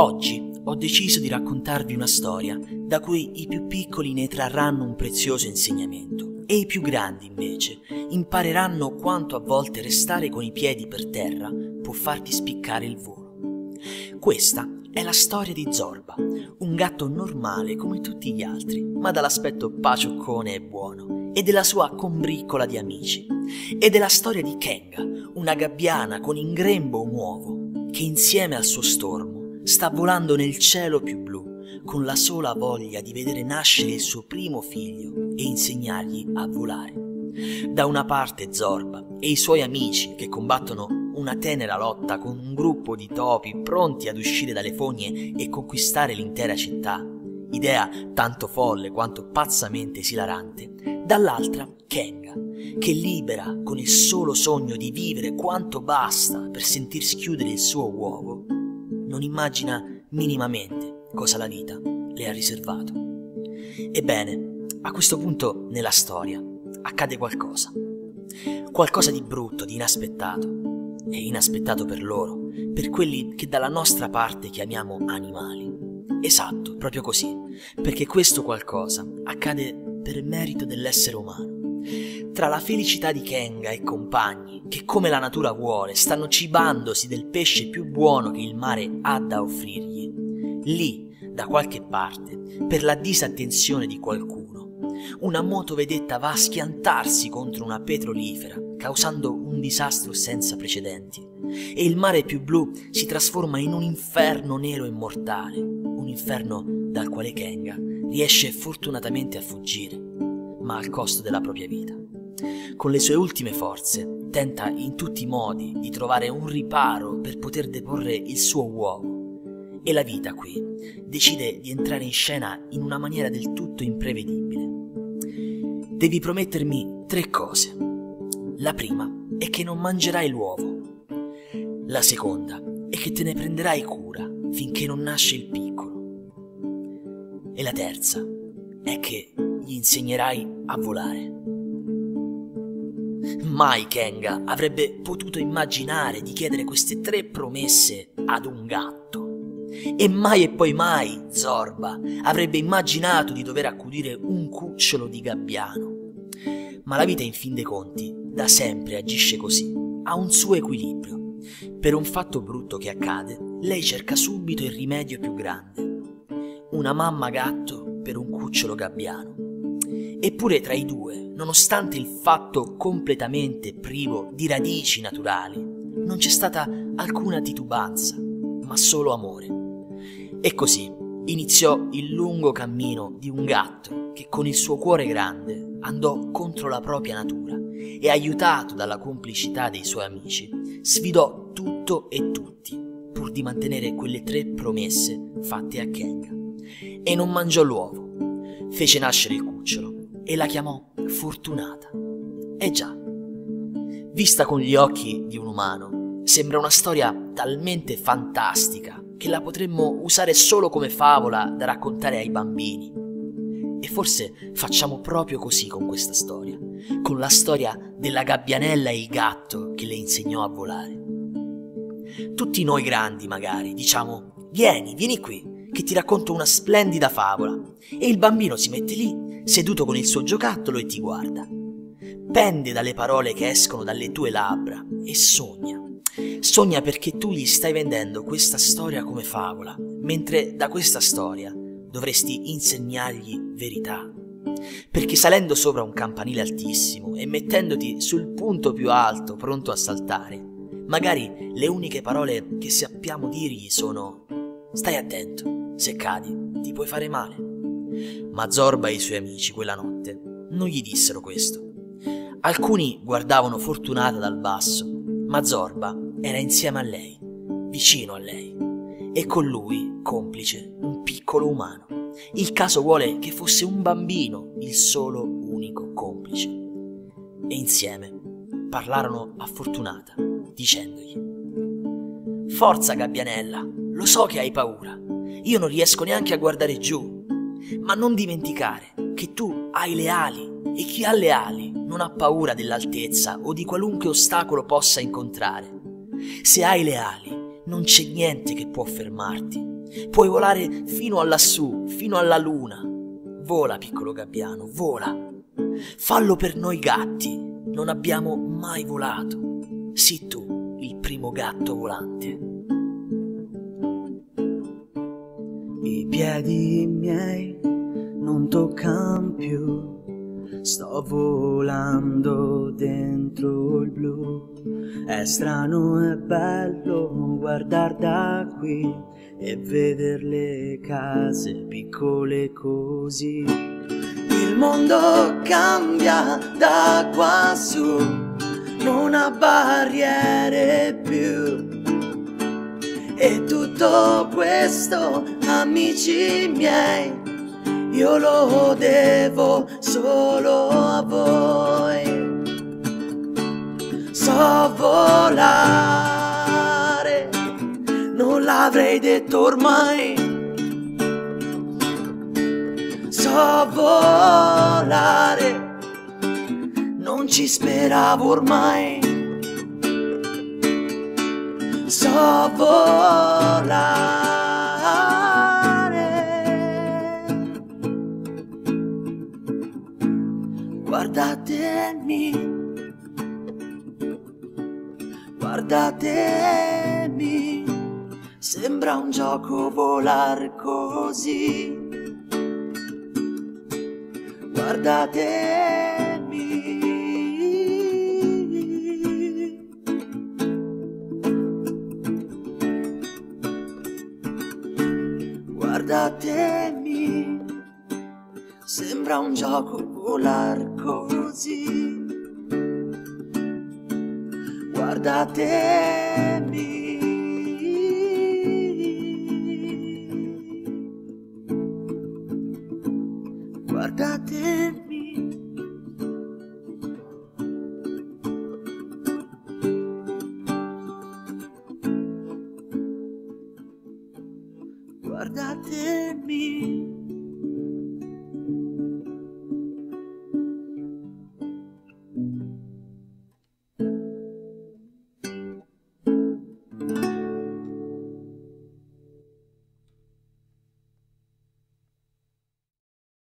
Oggi ho deciso di raccontarvi una storia da cui i più piccoli ne trarranno un prezioso insegnamento e i più grandi invece impareranno quanto a volte restare con i piedi per terra può farti spiccare il volo. Questa è la storia di Zorba, un gatto normale come tutti gli altri, ma dall'aspetto pacioccone e buono, e della sua combriccola di amici. Ed è la storia di Kenga, una gabbiana con in grembo un uovo, che insieme al suo stormo sta volando nel cielo più blu, con la sola voglia di vedere nascere il suo primo figlio e insegnargli a volare. Da una parte Zorba e i suoi amici che combattono una tenera lotta con un gruppo di topi pronti ad uscire dalle fogne e conquistare l'intera città, idea tanto folle quanto pazzamente esilarante, dall'altra Kenga, che libera con il solo sogno di vivere quanto basta per sentirsi chiudere il suo uovo, non immagina minimamente cosa la vita le ha riservato. Ebbene, a questo punto nella storia accade qualcosa. Qualcosa di brutto, di inaspettato. E inaspettato per loro, per quelli che dalla nostra parte chiamiamo animali. Esatto, proprio così, perché questo qualcosa accade per merito dell'essere umano. Tra la felicità di Kenga e compagni, che come la natura vuole, stanno cibandosi del pesce più buono che il mare ha da offrirgli, lì, da qualche parte, per la disattenzione di qualcuno, una motovedetta va a schiantarsi contro una petrolifera, causando un disastro senza precedenti, e il mare più blu si trasforma in un inferno nero e mortale, un inferno dal quale Kenga riesce fortunatamente a fuggire ma al costo della propria vita. Con le sue ultime forze tenta in tutti i modi di trovare un riparo per poter deporre il suo uovo. E la vita qui decide di entrare in scena in una maniera del tutto imprevedibile. Devi promettermi tre cose. La prima è che non mangerai l'uovo. La seconda è che te ne prenderai cura finché non nasce il piccolo. E la terza è che gli insegnerai a volare. Mai Kenga avrebbe potuto immaginare di chiedere queste tre promesse ad un gatto. E mai e poi mai Zorba avrebbe immaginato di dover accudire un cucciolo di gabbiano. Ma la vita in fin dei conti da sempre agisce così, ha un suo equilibrio. Per un fatto brutto che accade, lei cerca subito il rimedio più grande. Una mamma gatto per un cucciolo gabbiano. Eppure tra i due, nonostante il fatto completamente privo di radici naturali, non c'è stata alcuna titubanza, ma solo amore. E così iniziò il lungo cammino di un gatto che con il suo cuore grande andò contro la propria natura e aiutato dalla complicità dei suoi amici, sfidò tutto e tutti pur di mantenere quelle tre promesse fatte a Kenga. E non mangiò l'uovo, fece nascere il cucciolo e la chiamò Fortunata. Eh già, vista con gli occhi di un umano, sembra una storia talmente fantastica che la potremmo usare solo come favola da raccontare ai bambini. E forse facciamo proprio così con questa storia, con la storia della gabbianella e il gatto che le insegnò a volare. Tutti noi grandi, magari, diciamo, vieni, vieni qui, che ti racconto una splendida favola. E il bambino si mette lì seduto con il suo giocattolo e ti guarda. Pende dalle parole che escono dalle tue labbra e sogna. Sogna perché tu gli stai vendendo questa storia come favola, mentre da questa storia dovresti insegnargli verità. Perché salendo sopra un campanile altissimo e mettendoti sul punto più alto pronto a saltare, magari le uniche parole che sappiamo dirgli sono Stai attento, se cadi ti puoi fare male. Ma Zorba e i suoi amici quella notte non gli dissero questo. Alcuni guardavano Fortunata dal basso, ma Zorba era insieme a lei, vicino a lei, e con lui, complice, un piccolo umano. Il caso vuole che fosse un bambino il solo unico complice. E insieme parlarono a Fortunata, dicendogli Forza Gabbianella, lo so che hai paura. Io non riesco neanche a guardare giù ma non dimenticare che tu hai le ali e chi ha le ali non ha paura dell'altezza o di qualunque ostacolo possa incontrare. Se hai le ali, non c'è niente che può fermarti. Puoi volare fino a lassù, fino alla luna. Vola, piccolo gabbiano, vola. Fallo per noi gatti. Non abbiamo mai volato. Sii tu il primo gatto volante. I piedi miei non toccano più Sto volando dentro il blu. È strano e bello guardare da qui e vedere le case piccole così. Il mondo cambia da qua su, non ha barriere più. E tutto questo, amici miei, io lo devo solo a voi. So volare, non l'avrei detto ormai. So volare, non ci speravo ormai. So volare. Guardatemi, guardatemi, sembra un gioco volar così. Guardatemi. Guardatemi sembra un gioco volar così. Guardatemi. Guardatemi.